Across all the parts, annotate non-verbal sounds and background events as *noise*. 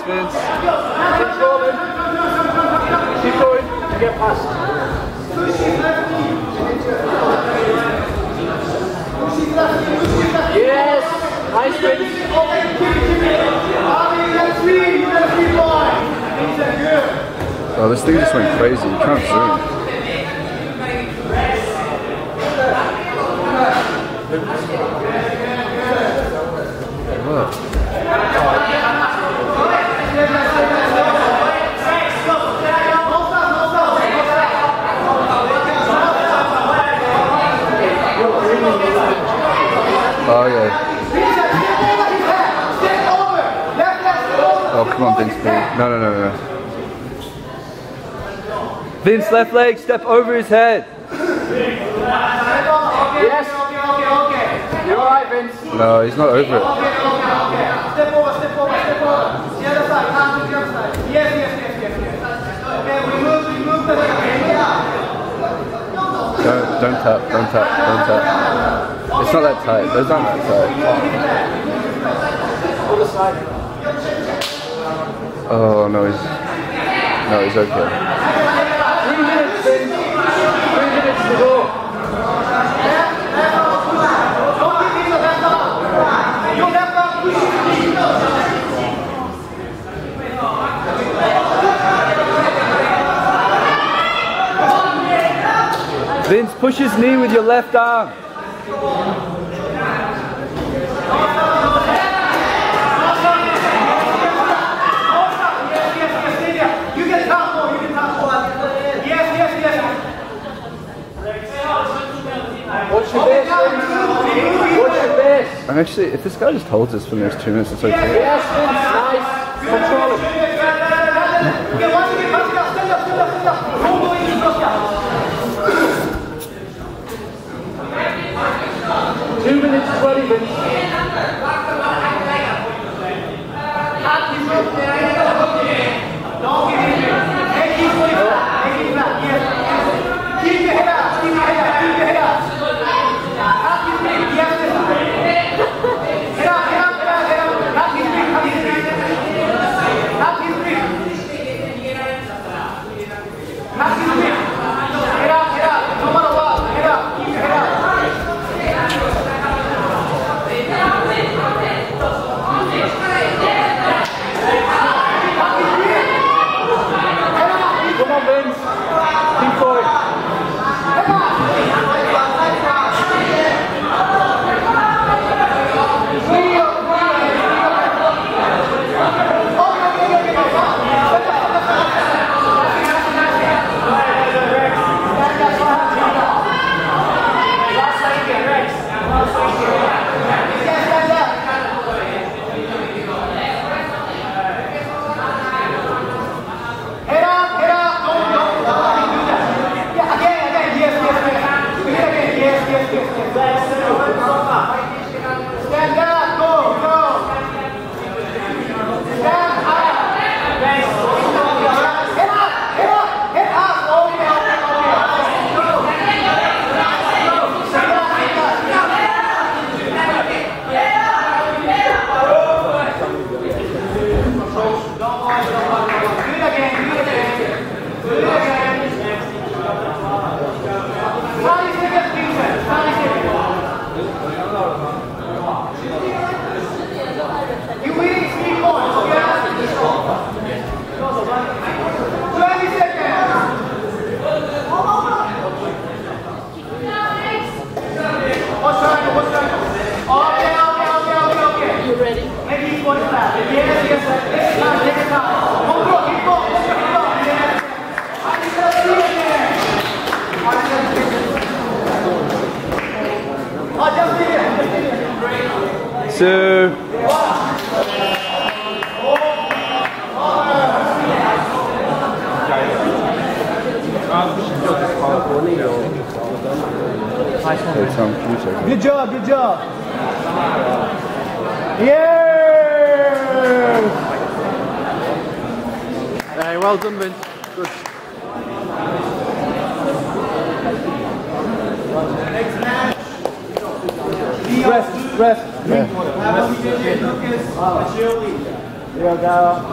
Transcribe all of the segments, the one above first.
Keep going. Keep going. Get past. Yes. Nice. Oh, this thing just went crazy. You can't. Oh yeah. Oh come on, Vince, please. No, no, no, no. Vince, left leg, step over his head. Yes. You're alright, Vince. No, he's not over it. Step over, step over, step over. The other side, hand to the other side. Yes, yes, yes, yes, yes. Okay, we move, we move the Don't, don't tap, don't tap, don't tap. It's not that tight. Those aren't that tight. Oh no, he's no, he's okay. Three minutes, Three minutes to go. Your left arm, push it. Vince, push his knee with your left arm. What's your best? What's your base? And actually, if this guy just holds us for the next two minutes, it's okay. Yes, Vince. Nice. Control. Two. Hey, Tom, can you check it? Good job, good job. Yeah! Hey, well done, Vince. Good. Rest, rest. Yeah. Here we go.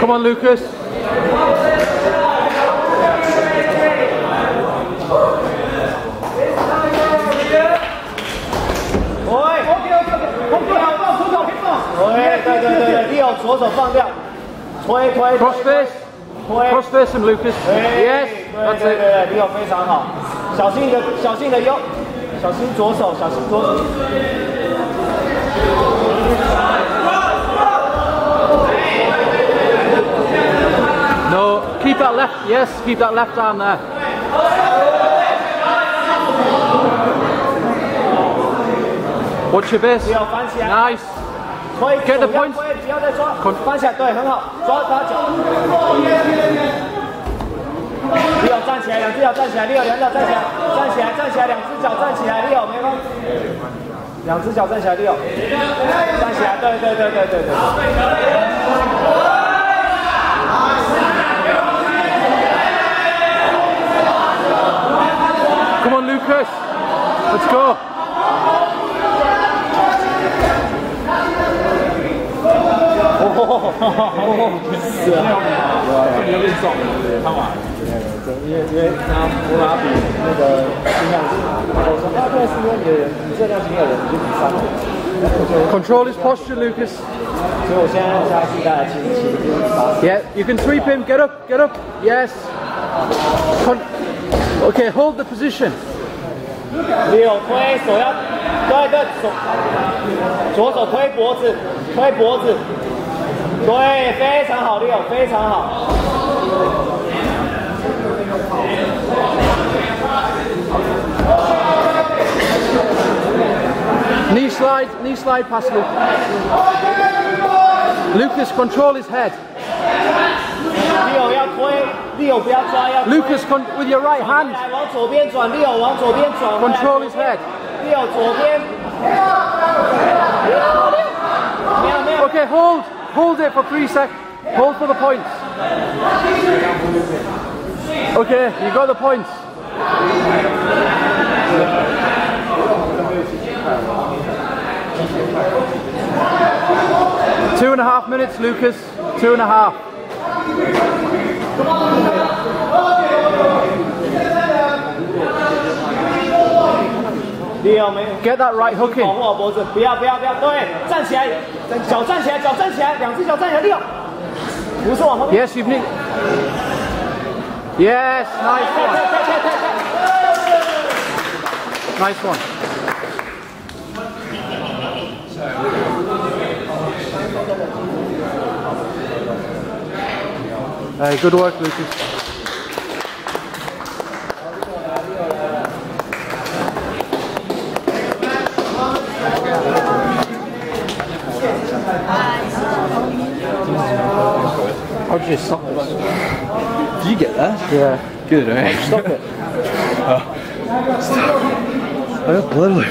Come on, Lucas. 对对，利用左手放掉，推推推 Cross face. 推。 Cross face him, Lucas. 哎 Yes, 对 that's 对对 it. 对，利用非常好，小心你的，小心你的右，小心左手，小心左手。 No, keep that left. Yes, keep that left arm there. Watch your base. 利用翻起来， Nice. 推 Get the 手要 points. 要再抓 Con-，翻起来，对，很好，抓打脚。利用站起来，两只脚站起来，利用两脚站起来，站起来，站起来，两只脚站起来，利用没关系。两只脚站起来，利用站起来，对对对对对对。Come on, Lucas. Let's go. 是啊，有有点重，看完。因为因为他我拿比那个心量值，我说啊，对，是因为你的你这辆没有人，你就比三了。 Control his posture, Lucas. 所以我现在下次大概七十七，就是八十。 Yeah, you can sweep him. Get up, get up. Yes. Con- okay, hold the position. 六推手要，对对手，左手推脖子，推脖子， 对，非常好，六非常好。 Knee slide, knee slide past Lucas. Lucas, control his head. 六要推，六不要抓，要推 Lucas, con- with your right 回 hand. 来往左边转，六往左边转回来 Control his head. 六左边，没有没有， Okay, hold. Hold it for three seconds. Hold for the points. Okay, you got the points. Two and a half minutes, Lucas. Two and a half. 六没有。 Get that right hook 保 in. 护好脖子，不要不要不要，对，站起来，脚站起来，脚站起来，两只脚站起来，六，不是往后面， Yes, you need. Yes, nice 太 one. 太太太太， Nice one. Hey, good work, Lucas. How did you stop? Did you get that? Yeah. Good, eh? Stop it. *laughs* Well, literally.